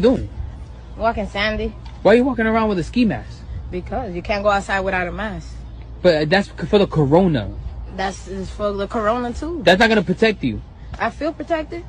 doing? Walking Sandy. Why are you walking around with a ski mask? Because you can't go outside without a mask. But that's for the corona. That's for the corona too. That's not gonna protect you. I feel protected.